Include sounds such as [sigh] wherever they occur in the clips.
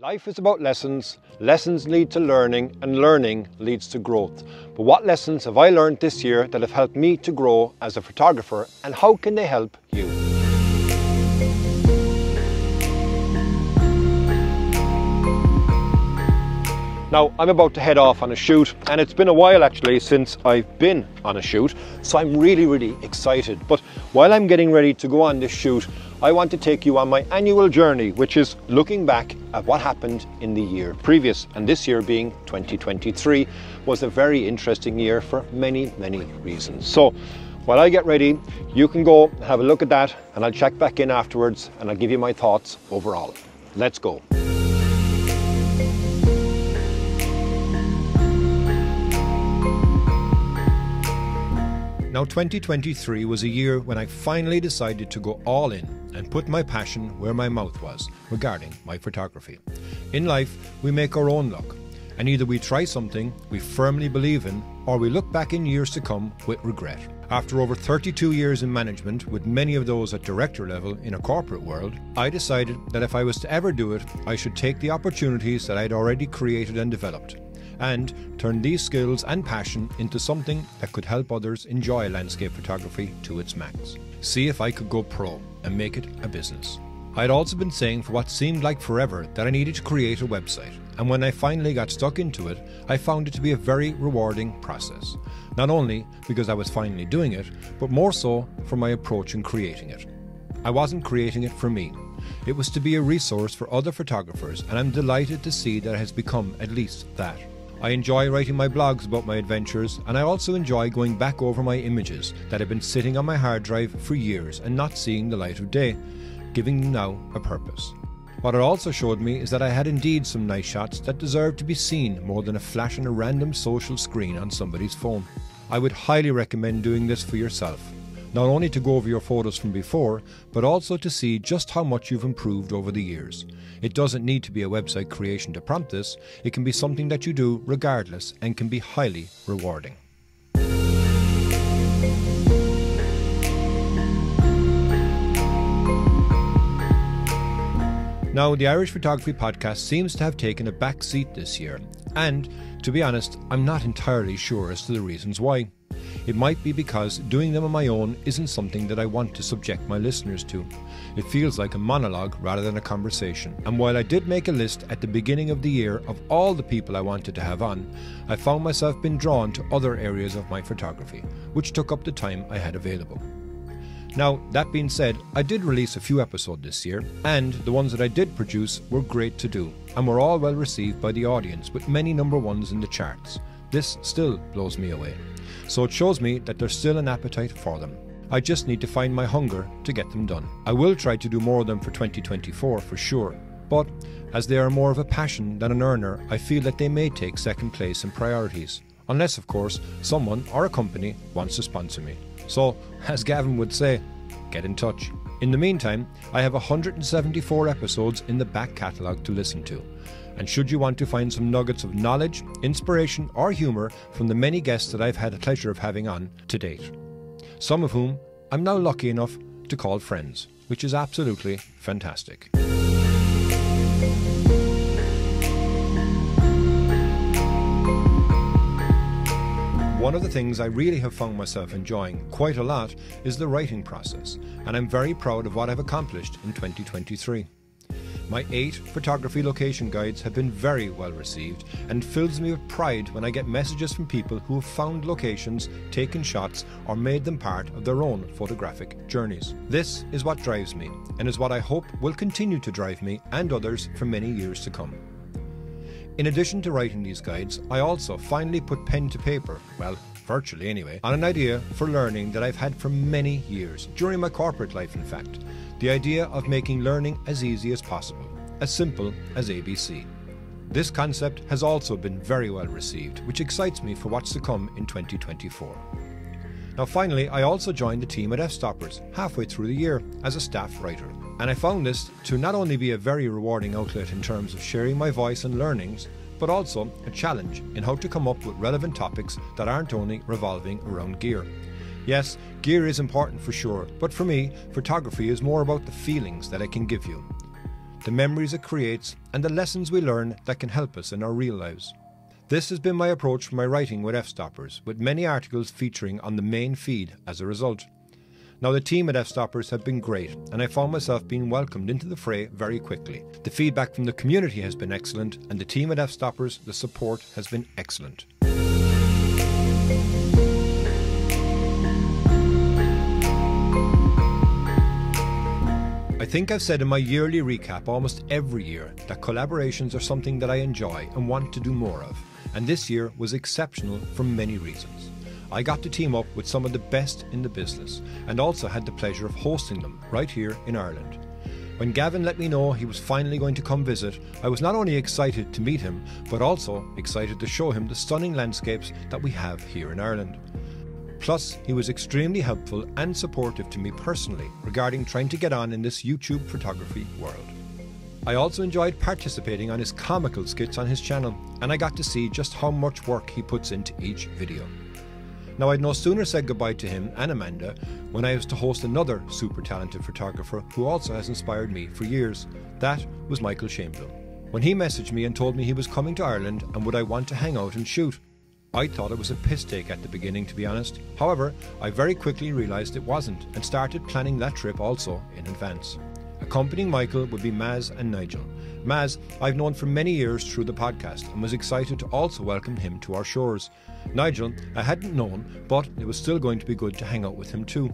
Life is about lessons, lessons lead to learning, and learning leads to growth. But what lessons have I learned this year that have helped me to grow as a photographer, and how can they help you? Now, I'm about to head off on a shoot, and it's been a while actually since I've been on a shoot, so I'm really, really excited. But while I'm getting ready to go on this shoot, I want to take you on my annual journey, which is looking back at what happened in the year previous. And this year being 2023 was a very interesting year for many, many reasons. So while I get ready, you can go have a look at that, and I'll check back in afterwards and I'll give you my thoughts overall. Let's go. Now 2023 was a year when I finally decided to go all in and put my passion where my mouth was regarding my photography. In life, we make our own luck, and either we try something we firmly believe in or we look back in years to come with regret. After over 32 years in management, with many of those at director level in a corporate world, I decided that if I was to ever do it, I should take the opportunities that I'd already created and developed and turn these skills and passion into something that could help others enjoy landscape photography to its max. See if I could go pro and make it a business. I had also been saying for what seemed like forever that I needed to create a website, and when I finally got stuck into it, I found it to be a very rewarding process. Not only because I was finally doing it, but more so for my approach in creating it. I wasn't creating it for me. It was to be a resource for other photographers, and I'm delighted to see that it has become at least that. I enjoy writing my blogs about my adventures, and I also enjoy going back over my images that have been sitting on my hard drive for years and not seeing the light of day, giving them now a purpose. What it also showed me is that I had indeed some nice shots that deserved to be seen more than a flash on a random social screen on somebody's phone. I would highly recommend doing this for yourself not only to go over your photos from before, but also to see just how much you've improved over the years. It doesn't need to be a website creation to prompt this, it can be something that you do regardless and can be highly rewarding. Now, the Irish Photography Podcast seems to have taken a back seat this year, and to be honest, I'm not entirely sure as to the reasons why. It might be because doing them on my own isn't something that I want to subject my listeners to. It feels like a monologue rather than a conversation. And while I did make a list at the beginning of the year of all the people I wanted to have on, I found myself being drawn to other areas of my photography, which took up the time I had available. Now, that being said, I did release a few episodes this year, and the ones that I did produce were great to do, and were all well received by the audience, with many number ones in the charts. This still blows me away. So it shows me that there's still an appetite for them. I just need to find my hunger to get them done. I will try to do more of them for 2024 for sure, but as they are more of a passion than an earner, I feel that they may take second place in priorities. Unless, of course, someone or a company wants to sponsor me. So, [laughs] as Gavin would say, get in touch. In the meantime, I have 174 episodes in the back catalogue to listen to. And should you want to find some nuggets of knowledge, inspiration, or humour from the many guests that I've had the pleasure of having on to date, some of whom I'm now lucky enough to call friends, which is absolutely fantastic. One of the things I really have found myself enjoying quite a lot is the writing process, and I'm very proud of what I've accomplished in 2023. My eight photography location guides have been very well received and fills me with pride when I get messages from people who have found locations, taken shots, or made them part of their own photographic journeys. This is what drives me and is what I hope will continue to drive me and others for many years to come. In addition to writing these guides, I also finally put pen to paper, well, virtually anyway, on an idea for learning that I've had for many years, during my corporate life in fact, the idea of making learning as easy as possible, as simple as ABC. This concept has also been very well received, which excites me for what's to come in 2024. Now, finally, I also joined the team at Fstoppers halfway through the year as a staff writer, and I found this to not only be a very rewarding outlet in terms of sharing my voice and learnings, but also a challenge in how to come up with relevant topics that aren't only revolving around gear. Yes, gear is important for sure, but for me, photography is more about the feelings that it can give you. the memories it creates, and the lessons we learn that can help us in our real lives. This has been my approach for my writing with Fstoppers, with many articles featuring on the main feed as a result. Now, the team at Fstoppers have been great, and I found myself being welcomed into the fray very quickly. The feedback from the community has been excellent, and the team at Fstoppers, the support has been excellent. I think I've said in my yearly recap almost every year that collaborations are something that I enjoy and want to do more of, and this year was exceptional for many reasons. I got to team up with some of the best in the business and also had the pleasure of hosting them right here in Ireland. When Gavin let me know he was finally going to come visit, I was not only excited to meet him, but also excited to show him the stunning landscapes that we have here in Ireland. Plus, he was extremely helpful and supportive to me personally regarding trying to get on in this YouTube photography world. I also enjoyed participating on his comical skits on his channel, and I got to see just how much work he puts into each video. Now, I'd no sooner said goodbye to him and Amanda when I was to host another super talented photographer who also has inspired me for years. That was Michael Shainblum. When he messaged me and told me he was coming to Ireland and would I want to hang out and shoot, I thought it was a piss take at the beginning, to be honest. However, I very quickly realised it wasn't and started planning that trip also in advance. Accompanying Michael would be Mads and Nigel. Mads, I've known for many years through the podcast and was excited to also welcome him to our shores. Nigel, I hadn't known, but it was still going to be good to hang out with him too.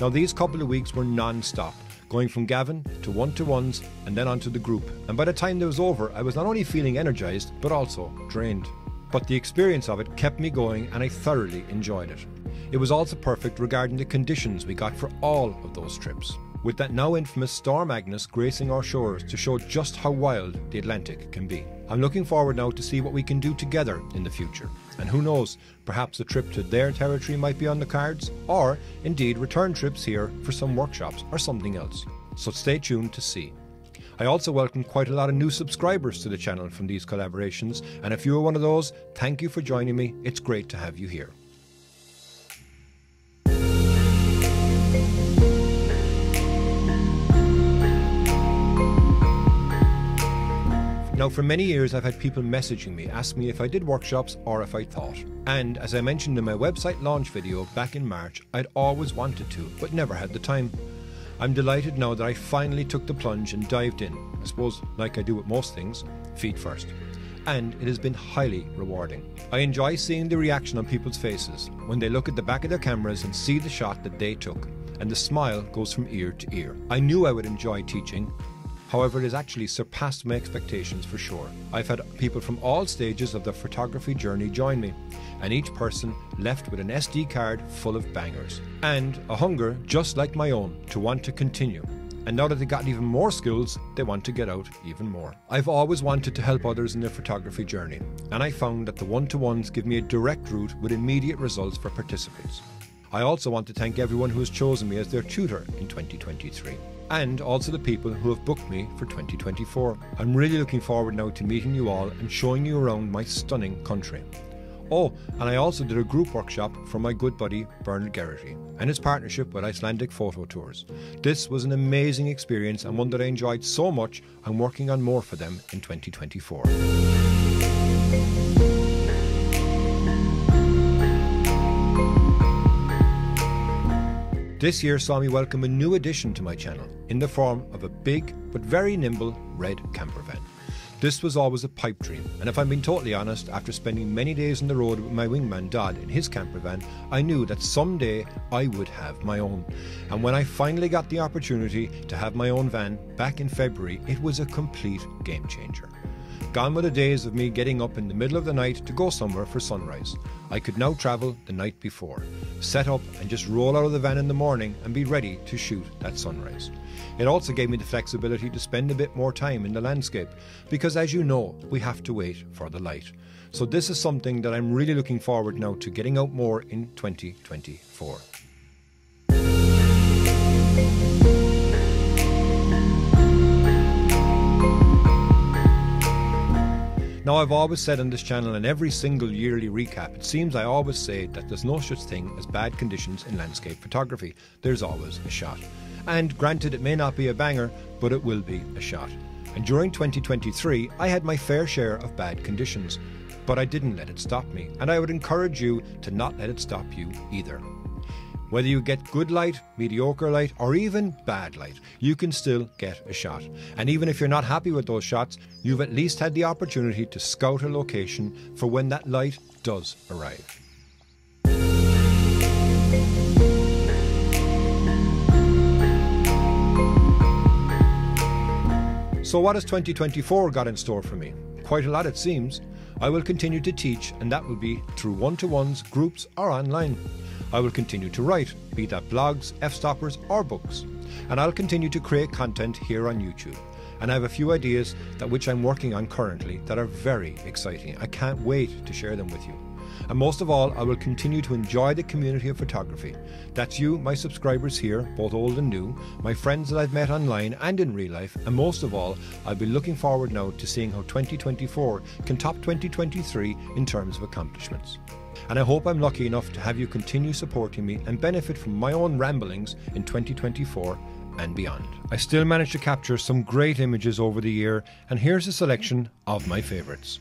Now, these couple of weeks were non stop, going from Gavin to one to ones and then onto the group. And by the time it was over, I was not only feeling energized, but also drained. But the experience of it kept me going and I thoroughly enjoyed it. It was also perfect regarding the conditions we got for all of those trips with that now infamous Storm Agnes gracing our shores to show just how wild the Atlantic can be. I'm looking forward now to see what we can do together in the future. And who knows, perhaps a trip to their territory might be on the cards, or indeed return trips here for some workshops or something else. So stay tuned to see. I also welcome quite a lot of new subscribers to the channel from these collaborations, and if you are one of those, thank you for joining me. It's great to have you here. Now, for many years, I've had people messaging me, asking me if I did workshops or if I taught. And as I mentioned in my website launch video back in March, I'd always wanted to, but never had the time. I'm delighted now that I finally took the plunge and dived in, I suppose, like I do with most things, feet first. And it has been highly rewarding. I enjoy seeing the reaction on people's faces when they look at the back of their cameras and see the shot that they took, and the smile goes from ear to ear. I knew I would enjoy teaching, However, it has actually surpassed my expectations for sure. I've had people from all stages of the photography journey join me, and each person left with an SD card full of bangers and a hunger just like my own to want to continue. And now that they've gotten even more skills, they want to get out even more. I've always wanted to help others in their photography journey, and I found that the one to ones give me a direct route with immediate results for participants. I also want to thank everyone who has chosen me as their tutor in 2023 and also the people who have booked me for 2024. I'm really looking forward now to meeting you all and showing you around my stunning country. Oh, and I also did a group workshop for my good buddy Bernard Geraghty and his partnership with Icelandic Photo Tours. This was an amazing experience and one that I enjoyed so much, I'm working on more for them in 2024. This year saw me welcome a new addition to my channel in the form of a big but very nimble red camper van. This was always a pipe dream, and if I'm being totally honest, after spending many days on the road with my wingman Dodd in his camper van, I knew that someday I would have my own. And when I finally got the opportunity to have my own van back in February, it was a complete game changer. Gone were the days of me getting up in the middle of the night to go somewhere for sunrise. I could now travel the night before, set up and just roll out of the van in the morning and be ready to shoot that sunrise. It also gave me the flexibility to spend a bit more time in the landscape because, as you know, we have to wait for the light. So, this is something that I'm really looking forward now to getting out more in 2024. Now, I've always said on this channel in every single yearly recap, it seems I always say that there's no such thing as bad conditions in landscape photography. There's always a shot. And granted, it may not be a banger, but it will be a shot. And during 2023, I had my fair share of bad conditions, but I didn't let it stop me, and I would encourage you to not let it stop you either. Whether you get good light, mediocre light, or even bad light, you can still get a shot. And even if you're not happy with those shots, you've at least had the opportunity to scout a location for when that light does arrive. So, what has 2024 got in store for me? Quite a lot, it seems. I will continue to teach, and that will be through one to ones, groups, or online. I will continue to write, be that blogs, Fstoppers, or books. And I'll continue to create content here on YouTube. And I have a few ideas that which I'm working on currently that are very exciting. I can't wait to share them with you. And most of all, I will continue to enjoy the community of photography. That's you, my subscribers here, both old and new, my friends that I've met online and in real life, and most of all, I'll be looking forward now to seeing how 2024 can top 2023 in terms of accomplishments and I hope I'm lucky enough to have you continue supporting me and benefit from my own ramblings in 2024 and beyond. I still managed to capture some great images over the year, and here's a selection of my favourites.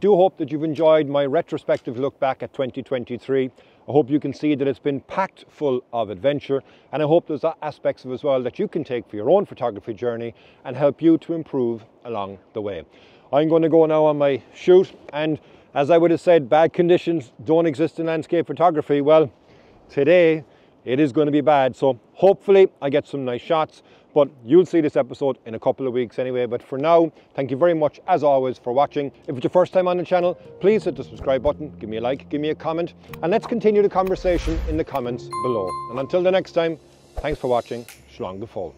Do hope that you've enjoyed my retrospective look back at 2023. I hope you can see that it's been packed full of adventure, and I hope there's aspects of it as well that you can take for your own photography journey and help you to improve along the way. I'm going to go now on my shoot, and as I would have said, bad conditions don't exist in landscape photography. Well, today it is going to be bad, so hopefully I get some nice shots. But you'll see this episode in a couple of weeks anyway. But for now, thank you very much as always for watching. If it's your first time on the channel, please hit the subscribe button, give me a like, give me a comment, and let's continue the conversation in the comments below. And until the next time, thanks for watching. Go fóill.